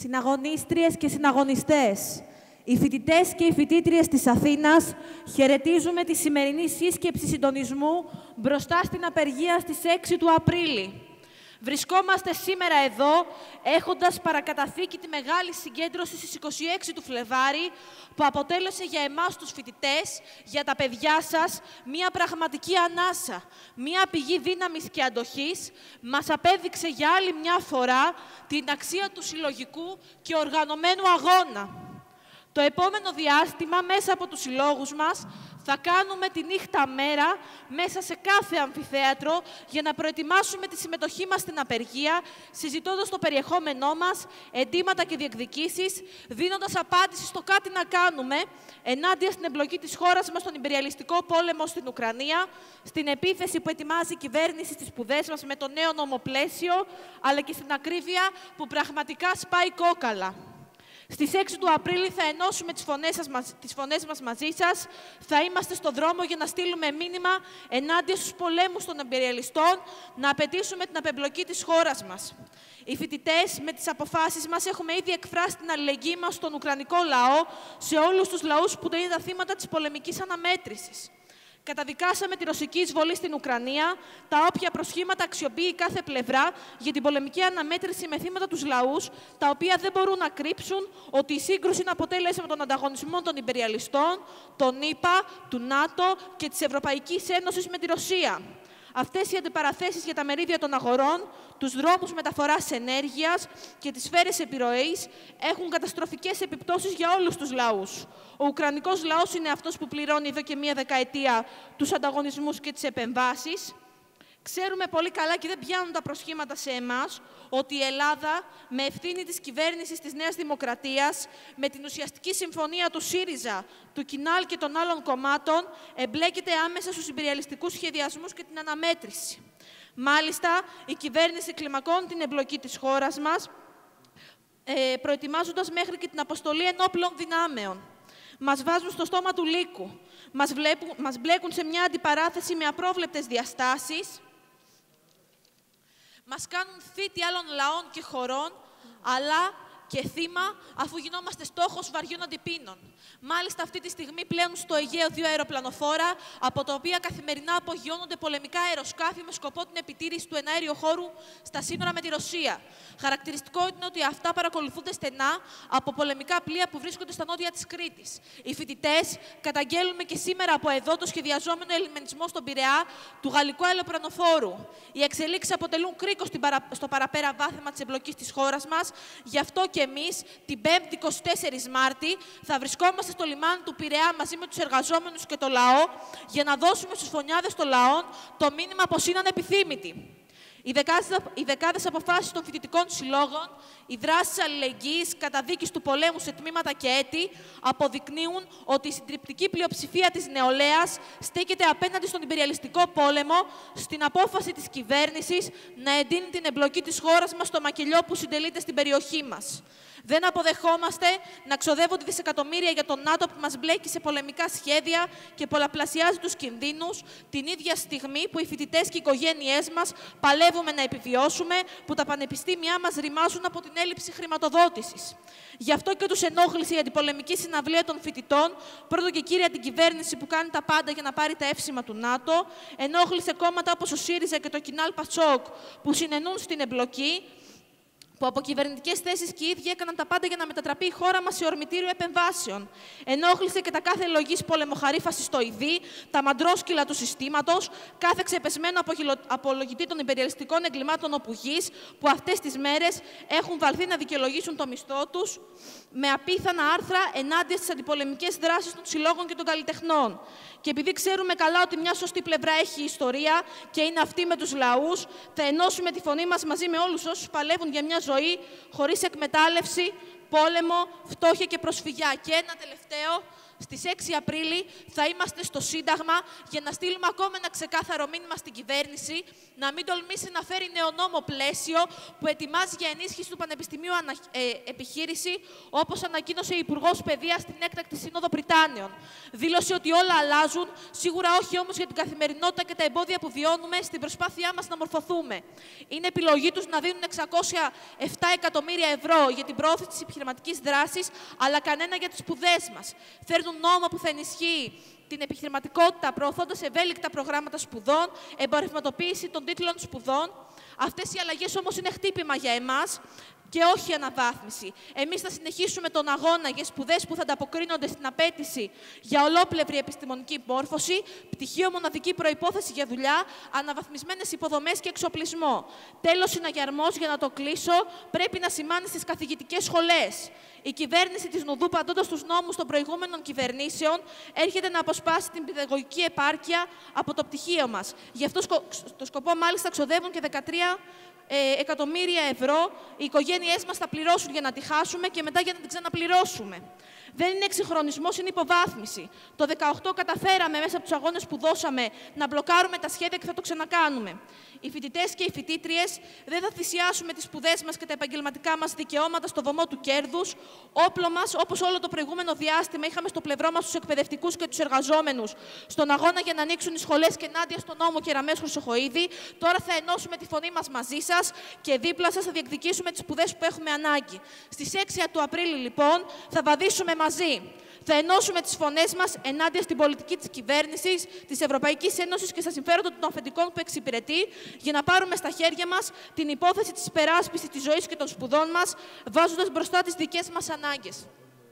Συναγωνίστριες και συναγωνιστές, οι φοιτητές και οι φοιτήτριες της Αθήνας χαιρετίζουμε τη σημερινή σύσκεψη συντονισμού μπροστά στην απεργία στις 6 του Απρίλη. Βρισκόμαστε σήμερα εδώ έχοντας παρακαταθήκη τη μεγάλη συγκέντρωση στις 26 του Φλεβάρι που αποτέλεσε για εμάς τους φοιτητές, για τα παιδιά σας, μία πραγματική ανάσα, μία πηγή δύναμης και αντοχής, μας απέδειξε για άλλη μια φορά την αξία του συλλογικού και οργανωμένου αγώνα. Το επόμενο διάστημα, μέσα από τους συλλόγους μας, θα κάνουμε τη νύχτα μέρα μέσα σε κάθε αμφιθέατρο για να προετοιμάσουμε τη συμμετοχή μας στην απεργία, συζητώντας το περιεχόμενό μας, εντύματα και διεκδικήσεις, δίνοντας απάντηση στο κάτι να κάνουμε ενάντια στην εμπλοκή της χώρας μας στον υπεριαλιστικό πόλεμο στην Ουκρανία, στην επίθεση που ετοιμάζει η κυβέρνηση στις σπουδές μας με το νέο νομοπλαίσιο, αλλά και στην ακρίβεια που πραγματικά σπάει κόκαλα. Στις 6 του Απρίλη θα ενώσουμε τις φωνές, σας, τις φωνές μας μαζί σας. Θα είμαστε στο δρόμο για να στείλουμε μήνυμα ενάντια στους πολέμους των εμπειριαλιστών, να απαιτήσουμε την απεμπλοκή της χώρας μας. Οι φοιτητές με τις αποφάσεις μας έχουμε ήδη εκφράσει την αλληλεγγύη μας στον Ουκρανικό λαό, σε όλους τους λαούς που είναι τα θύματα της πολεμικής αναμέτρησης. Καταδικάσαμε τη ρωσική εισβολή στην Ουκρανία, τα όποια προσχήματα αξιοποιεί κάθε πλευρά για την πολεμική αναμέτρηση με θύματα τους λαούς, τα οποία δεν μπορούν να κρύψουν ότι η σύγκρουση είναι αποτέλεσμα των ανταγωνισμών των υπεριαλιστών, των ΗΠΑ, του ΝΑΤΟ και της Ευρωπαϊκής Ένωσης με τη Ρωσία. Αυτές οι αντιπαραθέσεις για τα μερίδια των αγορών, τους δρόμους μεταφοράς ενέργειας και τις σφαίρες επιρροής έχουν καταστροφικές επιπτώσεις για όλους τους λαούς. Ο Ουκρανικός λαός είναι αυτός που πληρώνει εδώ και μία δεκαετία τους ανταγωνισμούς και τις επεμβάσεις. Ξέρουμε πολύ καλά και δεν πιάνουν τα προσχήματα σε εμάς ότι η Ελλάδα, με ευθύνη της κυβέρνησης της Νέας Δημοκρατίας, με την ουσιαστική συμφωνία του ΣΥΡΙΖΑ, του ΚΙΝΑΛ και των άλλων κομμάτων, εμπλέκεται άμεσα στους υπεριαλιστικούς σχεδιασμούς και την αναμέτρηση. Μάλιστα, η κυβέρνηση κλιμακώνει την εμπλοκή της χώρας μας, ε, προετοιμάζοντας μέχρι και την αποστολή ενόπλων δυνάμεων. Μας βάζουν στο στόμα του λύκου. Μας, βλέπουν, μας μπλέκουν σε μια αντιπαράθεση με απρόβλεπτες διαστάσεις, μας κάνουν θήτη άλλων λαών και χωρών, αλλά και θύμα αφού γινόμαστε στόχος βαριών αντιπίνων. Μάλιστα, αυτή τη στιγμή πλέον στο Αιγαίο δύο αεροπλανοφόρα, από τα οποία καθημερινά απογειώνονται πολεμικά αεροσκάφη με σκοπό την επιτήρηση του εναέριου χώρου στα σύνορα με τη Ρωσία. Χαρακτηριστικό είναι ότι αυτά παρακολουθούνται στενά από πολεμικά πλοία που βρίσκονται στα νότια της Κρήτης. Οι φοιτητές καταγγέλνουμε και σήμερα από εδώ το σχεδιαζόμενο ελιμενισμό στον Πειραιά του γαλλικού αεροπλανοφόρου. Οι εξελίξεις αποτελούν κρίκο στο παραπέρα βάθημα της εμπλοκής της χώρας μας, γι' αυτό και εμείς την 5η 24 Μάρτη θα βρισκόμαστε στο λιμάνι του Πειραιά μαζί με τους εργαζόμενους και το λαό για να δώσουμε στους φωνιάδες των λαών το μήνυμα πως είναι ανεπιθύμητοι. Οι δεκάδες αποφάσεις των φοιτητικών συλλόγων, οι δράσεις αλληλεγγύης, καταδίκης του πολέμου σε τμήματα και έτη αποδεικνύουν ότι η συντριπτική πλειοψηφία της νεολαίας στέκεται απέναντι στον υπεριαλιστικό πόλεμο, στην απόφαση της κυβέρνησης να εντείνει την εμπλοκή της χώρας μας στο μακελιό που συντελείται στην περιοχή μας. Δεν αποδεχόμαστε να ξοδεύονται δισεκατομμύρια για τον ΝΑΤΟ που μας μπλέκει σε πολεμικά σχέδια και πολλαπλασιάζει τους κινδύνους την ίδια στιγμή που οι φοιτητές και οι οικογένειές μας παλεύουμε να επιβιώσουμε, που τα πανεπιστήμια μας ρημάζουν από την έλλειψη χρηματοδότησης. Γι' αυτό και τους ενόχλησε η αντιπολεμική συναυλία των φοιτητών, πρώτο και κύρια την κυβέρνηση που κάνει τα πάντα για να πάρει τα εύσημα του ΝΑΤΟ, ενόχλησε κόμματα όπως ο ΣΥΡΙΖΑ και το Κινάλ Πατσόκ που συνενούν στην εμπλοκή, που από κυβερνητικές θέσεις και οι ίδιοι έκαναν τα πάντα για να μετατραπεί η χώρα μας σε ορμητήριο επεμβάσεων. Ενόχλησε και τα κάθε λογής πολεμοχαρή φασιστοειδή, τα μαντρόσκυλα του συστήματος, κάθε ξεπεσμένο απολογητή των υπεριαλιστικών εγκλημάτων οπουγή, που αυτές τις μέρες έχουν βαλθεί να δικαιολογήσουν το μισθό τους με απίθανα άρθρα ενάντια στις αντιπολεμικές δράσεις των συλλόγων και των καλλιτεχνών. Και επειδή ξέρουμε καλά ότι μια σωστή πλευρά έχει ιστορία και είναι αυτή με τους λαούς, θα ενώσουμε τη φωνή μας μαζί με όλους όσους παλεύουν για μια ζωή χωρίς εκμετάλλευση, πόλεμο, φτώχεια και προσφυγιά. Και ένα τελευταίο, Στις 6 Απρίλη θα είμαστε στο Σύνταγμα για να στείλουμε ακόμα ένα ξεκάθαρο μήνυμα στην κυβέρνηση να μην τολμήσει να φέρει νεονόμο πλαίσιο που ετοιμάζει για ενίσχυση του Πανεπιστημίου ε, επιχείρηση, όπως ανακοίνωσε η Υπουργός Παιδείας στην έκτακτη Σύνοδο Πριτάνιων. Δήλωσε ότι όλα αλλάζουν, σίγουρα όχι όμως για την καθημερινότητα και τα εμπόδια που βιώνουμε στην προσπάθειά μας να μορφωθούμε. Είναι επιλογή τους να δίνουν 607 εκατομμύρια ευρώ για την πρόθεση της επιχειρηματικής δράσης, αλλά κανένα για τις σπουδές μας. Φέρνουν νόμο που θα ενισχύει την επιχειρηματικότητα, προωθώντας ευέλικτα προγράμματα σπουδών, εμπορευματοποίηση των τίτλων σπουδών. Αυτές οι αλλαγές όμως είναι χτύπημα για εμάς και όχι αναβάθμιση. Εμείς θα συνεχίσουμε τον αγώνα για σπουδές που θα ανταποκρίνονται στην απέτηση για ολόπλευρη επιστημονική μόρφωση, πτυχίο μοναδική προπόθεση για δουλειά, αναβαθμισμένες υποδομές και εξοπλισμό. Τέλος, συναγερμό, για να το κλείσω, πρέπει να σημάνει στις καθηγητικές σχολές. Η κυβέρνηση της Νουδού, παντώντα τους νόμους των προηγούμενων κυβερνήσεων, έρχεται να αποσπάσει την παιδαγωγική επάρκεια από το πτυχίο μας. Γι' αυτό το σκοπό, μάλιστα, ξοδεύουν και 13 ε, εκατομμύρια ευρώ οι οικογένειές μας θα πληρώσουν για να τη χάσουμε και μετά για να την ξαναπληρώσουμε. Δεν είναι εξυγχρονισμός, είναι υποβάθμιση. Το 18 καταφέραμε μέσα από τους αγώνες που δώσαμε να μπλοκάρουμε τα σχέδια και θα το ξανακάνουμε. Οι φοιτητές και οι φοιτήτριες δεν θα θυσιάσουμε τις σπουδές μας και τα επαγγελματικά μας δικαιώματα στο βωμό του κέρδους. Όπλο μας, όπως όλο το προηγούμενο διάστημα, είχαμε στο πλευρό μας τους εκπαιδευτικούς και τους εργαζόμενους στον αγώνα για να ανοίξουν οι σχολές και ενάντια στον νόμο Κεραμέ Χρυσοχοίδη. Τώρα θα ενώσουμε τη φωνή μας μαζί σας και δίπλα σας θα διεκδικήσουμε τις σπουδές που έχουμε ανάγκη. Στις 6 του Απρίλη, λοιπόν, θα βαδίσουμε μαζί. Θα ενώσουμε τις φωνές μας ενάντια στην πολιτική της κυβέρνησης, της Ευρωπαϊκής Ένωσης και στα συμφέροντα των αφεντικών που εξυπηρετεί, για να πάρουμε στα χέρια μας την υπόθεση της υπεράσπισης της ζωής και των σπουδών μας, βάζοντας μπροστά τις δικές μας ανάγκες.